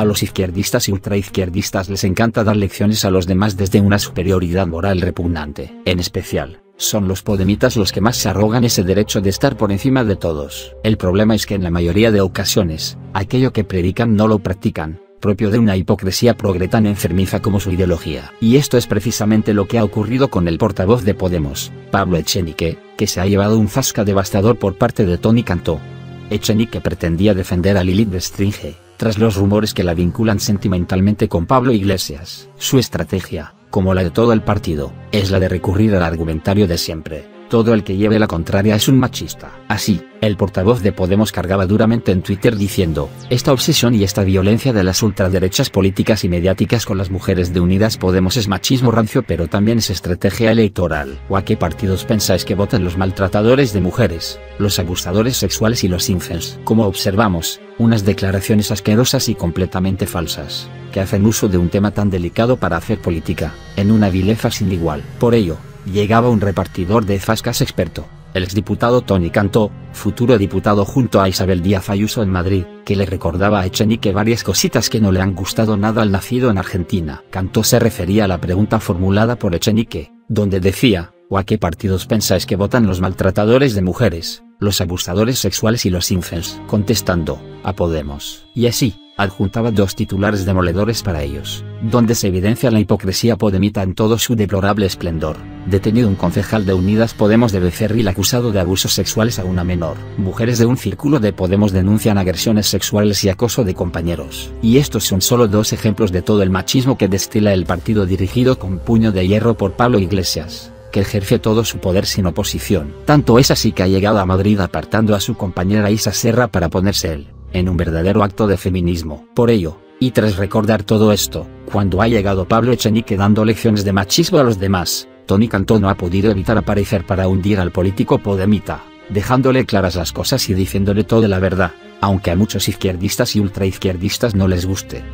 A los izquierdistas y ultraizquierdistas les encanta dar lecciones a los demás desde una superioridad moral repugnante. En especial, son los podemitas los que más se arrogan ese derecho de estar por encima de todos. El problema es que en la mayoría de ocasiones, aquello que predican no lo practican, propio de una hipocresía progre tan enfermiza como su ideología. Y esto es precisamente lo que ha ocurrido con el portavoz de Podemos, Pablo Echenique, que se ha llevado un zasca devastador por parte de Tony Cantó. Echenique pretendía defender a Lilith Bestringe, tras los rumores que la vinculan sentimentalmente con Pablo Iglesias. Su estrategia, como la de todo el partido, es la de recurrir al argumentario de siempre todo el que lleve la contraria es un machista. Así, el portavoz de Podemos cargaba duramente en Twitter diciendo, esta obsesión y esta violencia de las ultraderechas políticas y mediáticas con las mujeres de Unidas Podemos es machismo rancio pero también es estrategia electoral. ¿O a qué partidos pensáis que votan los maltratadores de mujeres, los abusadores sexuales y los incels? Como observamos, unas declaraciones asquerosas y completamente falsas, que hacen uso de un tema tan delicado para hacer política, en una vileza sin igual. Por ello, llegaba un repartidor de fascas experto, el exdiputado Tony Cantó, futuro diputado junto a Isabel Díaz Ayuso en Madrid, que le recordaba a Echenique varias cositas que no le han gustado nada al nacido en Argentina. Cantó se refería a la pregunta formulada por Echenique, donde decía, ¿o a qué partidos pensáis que votan los maltratadores de mujeres, los abusadores sexuales y los infels? Contestando, a Podemos. Y así, adjuntaba dos titulares demoledores para ellos, donde se evidencia la hipocresía podemita en todo su deplorable esplendor. Detenido un concejal de Unidas Podemos de Becerril acusado de abusos sexuales a una menor. Mujeres de un círculo de Podemos denuncian agresiones sexuales y acoso de compañeros. Y estos son solo dos ejemplos de todo el machismo que destila el partido dirigido con puño de hierro por Pablo Iglesias que ejerce todo su poder sin oposición. Tanto es así que ha llegado a Madrid apartando a su compañera Isa Serra para ponerse él en un verdadero acto de feminismo. Por ello, y tras recordar todo esto, cuando ha llegado Pablo Echenique dando lecciones de machismo a los demás, Tony Cantó no ha podido evitar aparecer para hundir al político podemita, dejándole claras las cosas y diciéndole toda la verdad, aunque a muchos izquierdistas y ultraizquierdistas no les guste.